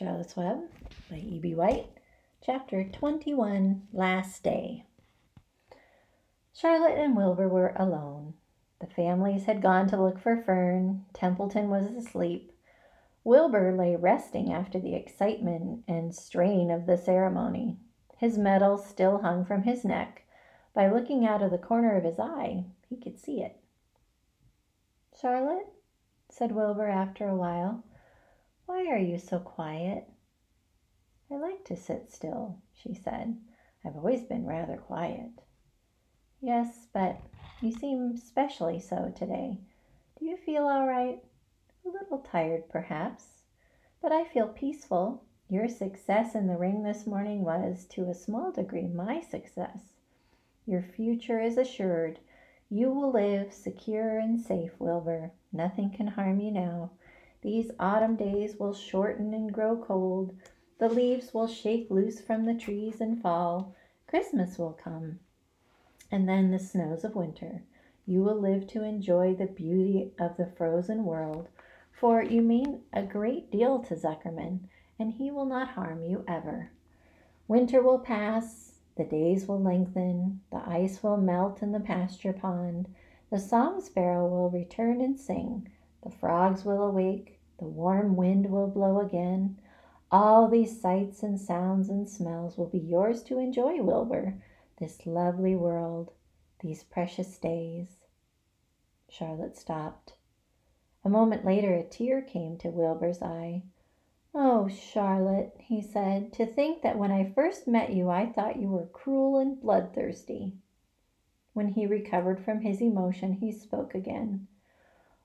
Charlotte's Web by E.B. White, Chapter 21 Last Day. Charlotte and Wilbur were alone. The families had gone to look for Fern. Templeton was asleep. Wilbur lay resting after the excitement and strain of the ceremony. His medal still hung from his neck. By looking out of the corner of his eye, he could see it. Charlotte, said Wilbur after a while, why are you so quiet? I like to sit still, she said. I've always been rather quiet. Yes, but you seem specially so today. Do you feel all right? A little tired, perhaps, but I feel peaceful. Your success in the ring this morning was, to a small degree, my success. Your future is assured. You will live secure and safe, Wilbur. Nothing can harm you now. These autumn days will shorten and grow cold. The leaves will shake loose from the trees and fall. Christmas will come. And then the snows of winter. You will live to enjoy the beauty of the frozen world, for you mean a great deal to Zuckerman, and he will not harm you ever. Winter will pass, the days will lengthen, the ice will melt in the pasture pond, the song sparrow will return and sing. The frogs will awake, the warm wind will blow again. All these sights and sounds and smells will be yours to enjoy, Wilbur, this lovely world, these precious days. Charlotte stopped. A moment later, a tear came to Wilbur's eye. Oh, Charlotte, he said, to think that when I first met you, I thought you were cruel and bloodthirsty. When he recovered from his emotion, he spoke again.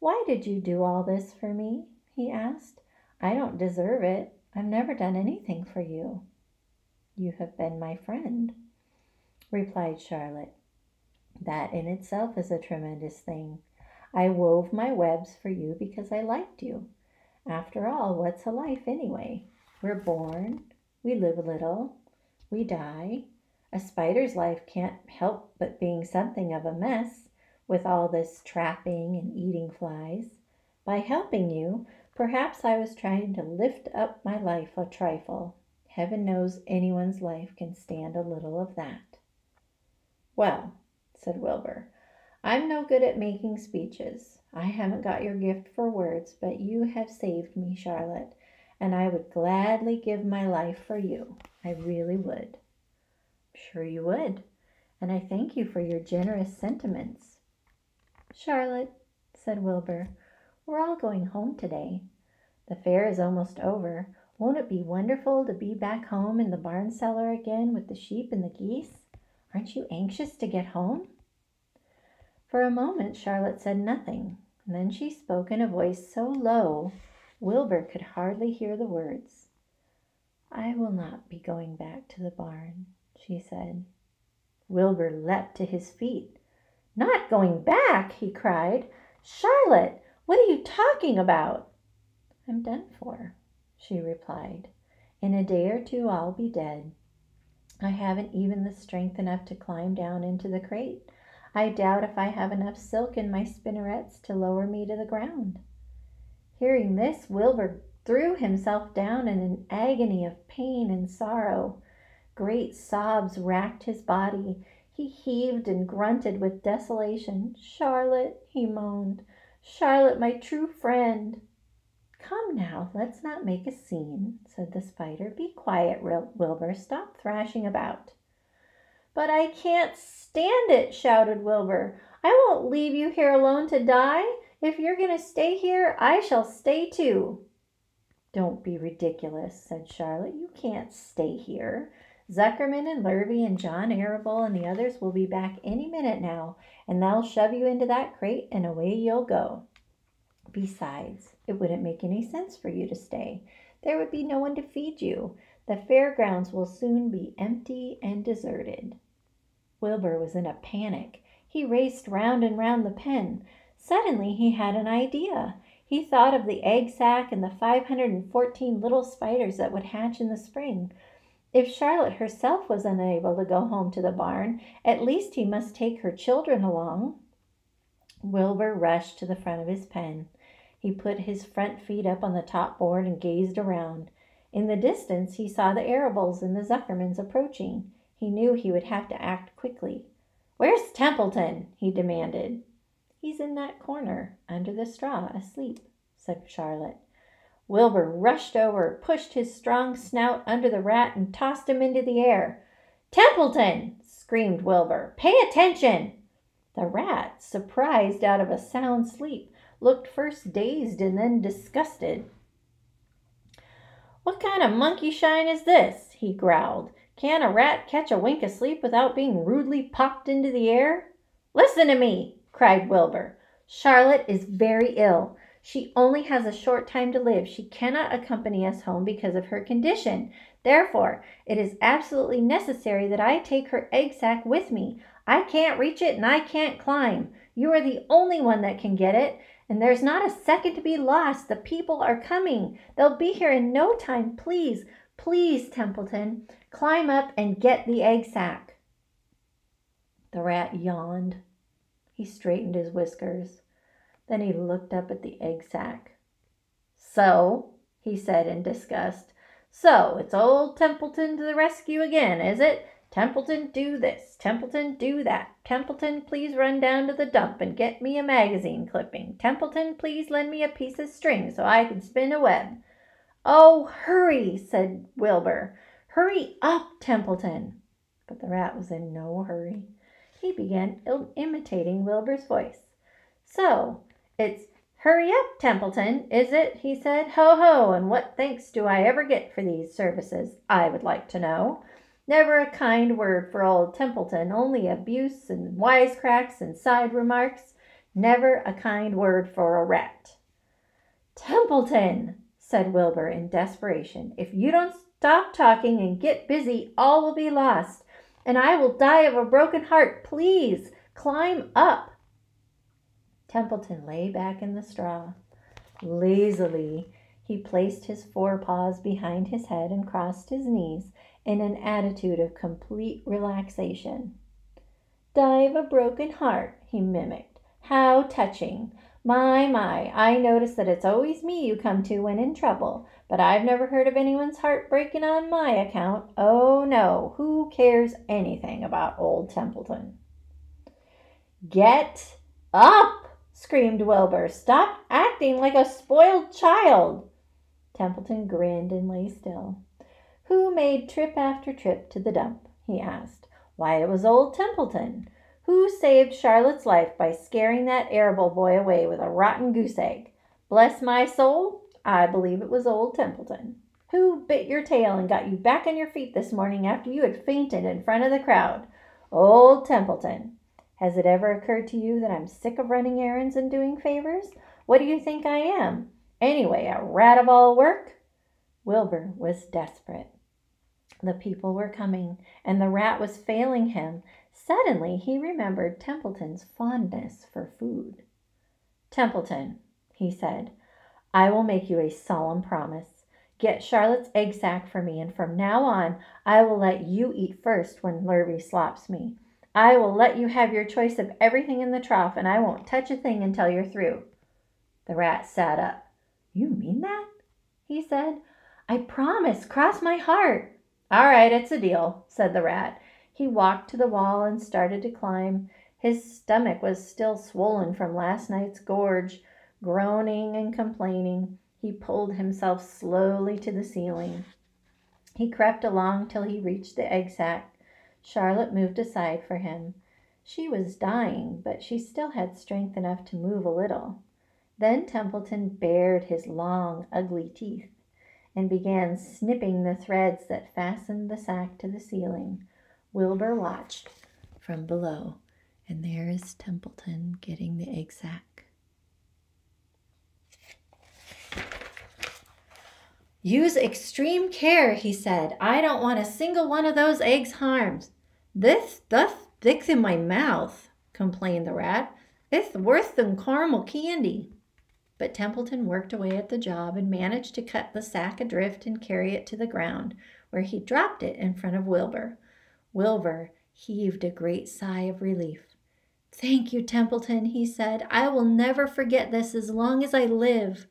Why did you do all this for me? he asked. I don't deserve it. I've never done anything for you. You have been my friend, replied Charlotte. That in itself is a tremendous thing. I wove my webs for you because I liked you. After all, what's a life anyway? We're born, we live a little, we die. A spider's life can't help but being something of a mess with all this trapping and eating flies. By helping you, perhaps I was trying to lift up my life a trifle. Heaven knows anyone's life can stand a little of that. Well, said Wilbur, I'm no good at making speeches. I haven't got your gift for words, but you have saved me, Charlotte, and I would gladly give my life for you. I really would. Sure you would, and I thank you for your generous sentiments. Charlotte, said Wilbur, we're all going home today. The fair is almost over. Won't it be wonderful to be back home in the barn cellar again with the sheep and the geese? Aren't you anxious to get home? For a moment Charlotte said nothing, and then she spoke in a voice so low Wilbur could hardly hear the words. I will not be going back to the barn, she said. Wilbur leapt to his feet. Not going back, he cried. Charlotte, what are you talking about? I'm done for, she replied. In a day or two I'll be dead. I haven't even the strength enough to climb down into the crate. I doubt if I have enough silk in my spinnerets to lower me to the ground. Hearing this, Wilbur threw himself down in an agony of pain and sorrow. Great sobs racked his body. He heaved and grunted with desolation. Charlotte, he moaned. Charlotte, my true friend. Come now, let's not make a scene, said the spider. Be quiet, Wilbur. Stop thrashing about. But I can't stand it, shouted Wilbur. I won't leave you here alone to die. If you're going to stay here, I shall stay too. Don't be ridiculous, said Charlotte. You can't stay here. Zuckerman and Lurvy and John Arable and the others will be back any minute now, and they'll shove you into that crate and away you'll go. Besides, it wouldn't make any sense for you to stay. There would be no one to feed you. The fairgrounds will soon be empty and deserted. Wilbur was in a panic. He raced round and round the pen. Suddenly he had an idea. He thought of the egg sac and the 514 little spiders that would hatch in the spring. If Charlotte herself was unable to go home to the barn, at least he must take her children along. Wilbur rushed to the front of his pen. He put his front feet up on the top board and gazed around. In the distance, he saw the Arables and the Zuckermans approaching. He knew he would have to act quickly. Where's Templeton? he demanded. He's in that corner, under the straw, asleep, said Charlotte. Wilbur rushed over, pushed his strong snout under the rat, and tossed him into the air. Templeton! screamed Wilbur. Pay attention! The rat, surprised out of a sound sleep, looked first dazed and then disgusted. What kind of monkey shine is this? he growled. Can a rat catch a wink of sleep without being rudely popped into the air? Listen to me, cried Wilbur. Charlotte is very ill. She only has a short time to live. She cannot accompany us home because of her condition. Therefore, it is absolutely necessary that I take her egg sac with me. I can't reach it and I can't climb. You are the only one that can get it, and there's not a second to be lost. The people are coming. They'll be here in no time. Please, please, Templeton. Climb up and get the egg sac. The rat yawned. He straightened his whiskers. Then he looked up at the egg sac. So, he said in disgust, so it's old Templeton to the rescue again, is it? Templeton, do this. Templeton, do that. Templeton, please run down to the dump and get me a magazine clipping. Templeton, please lend me a piece of string so I can spin a web. Oh, hurry, said Wilbur. Hurry up, Templeton! But the rat was in no hurry. He began imitating Wilbur's voice. So, it's Hurry up, Templeton, is it? he said. Ho, ho, and what thanks do I ever get for these services, I would like to know. Never a kind word for old Templeton, only abuse and wisecracks and side remarks. Never a kind word for a rat. Templeton, said Wilbur in desperation, if you don't Stop talking and get busy. All will be lost, and I will die of a broken heart. Please climb up. Templeton lay back in the straw. Lazily, he placed his forepaws behind his head and crossed his knees in an attitude of complete relaxation. Die of a broken heart, he mimicked. How touching! My, my, I notice that it's always me you come to when in trouble. But I've never heard of anyone's heart breaking on my account. Oh, no, who cares anything about old Templeton? Get up! Screamed Wilbur. Stop acting like a spoiled child. Templeton grinned and lay still. Who made trip after trip to the dump? he asked. Why, it was old Templeton. Who saved Charlotte's life by scaring that Arable boy away with a rotten goose egg? Bless my soul, I believe it was old Templeton. Who bit your tail and got you back on your feet this morning after you had fainted in front of the crowd? Old Templeton. Has it ever occurred to you that I'm sick of running errands and doing favors? What do you think I am? Anyway, a rat of all work? Wilbur was desperate. The people were coming, and the rat was failing him. Suddenly he remembered Templeton's fondness for food. Templeton, he said, I will make you a solemn promise. Get Charlotte's egg sac for me, and from now on I will let you eat first when Lurvy slops me. I will let you have your choice of everything in the trough, and I won't touch a thing until you're through. The rat sat up. You mean that? he said. I promise, cross my heart. All right, it's a deal, said the rat. He walked to the wall and started to climb. His stomach was still swollen from last night's gorge. Groaning and complaining, he pulled himself slowly to the ceiling. He crept along till he reached the egg sac. Charlotte moved aside for him. She was dying, but she still had strength enough to move a little. Then Templeton bared his long, ugly teeth and began snipping the threads that fastened the sac to the ceiling. Wilbur watched from below, and there is Templeton getting the egg sac. Use extreme care, he said. I don't want a single one of those eggs harmed. This stuff sticks in my mouth, complained the rat. It's worse than caramel candy. But Templeton worked away at the job and managed to cut the sac adrift and carry it to the ground, where he dropped it in front of Wilbur. Wilbur heaved a great sigh of relief. Thank you, Templeton, he said. I will never forget this as long as I live.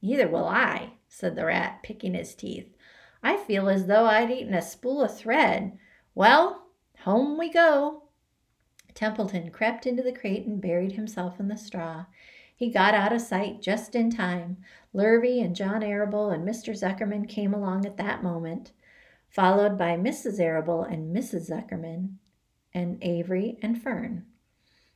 Neither will I, said the rat, picking his teeth. I feel as though I'd eaten a spool of thread. Well, home we go. Templeton crept into the crate and buried himself in the straw. He got out of sight just in time. Lurvy and John Arable and Mr. Zuckerman came along at that moment, followed by Mrs. Arable and Mrs. Zuckerman, and Avery and Fern.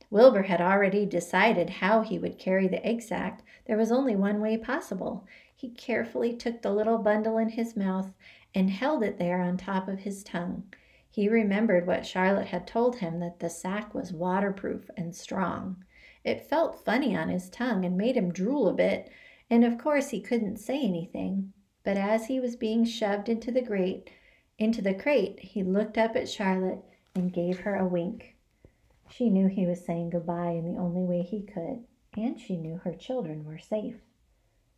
Wilbur had already decided how he would carry the egg sac. There was only one way possible. He carefully took the little bundle in his mouth and held it there on top of his tongue. He remembered what Charlotte had told him that the sac was waterproof and strong. It felt funny on his tongue and made him drool a bit, and of course he couldn't say anything. But as he was being shoved into the grate, into the crate, he looked up at Charlotte and gave her a wink. She knew he was saying goodbye in the only way he could, and she knew her children were safe.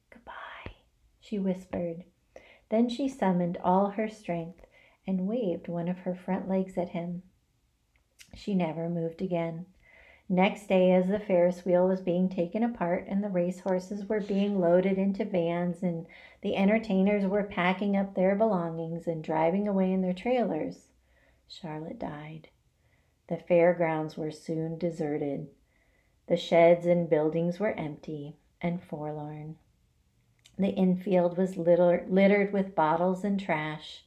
Goodbye, she whispered. Then she summoned all her strength and waved one of her front legs at him. She never moved again. Next day, as the Ferris wheel was being taken apart and the race horses were being loaded into vans and the entertainers were packing up their belongings and driving away in their trailers, Charlotte died. The fairgrounds were soon deserted. The sheds and buildings were empty and forlorn. The infield was littered with bottles and trash.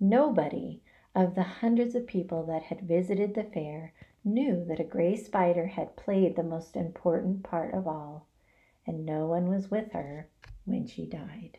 Nobody of the hundreds of people that had visited the fair knew that a gray spider had played the most important part of all, and no one was with her when she died.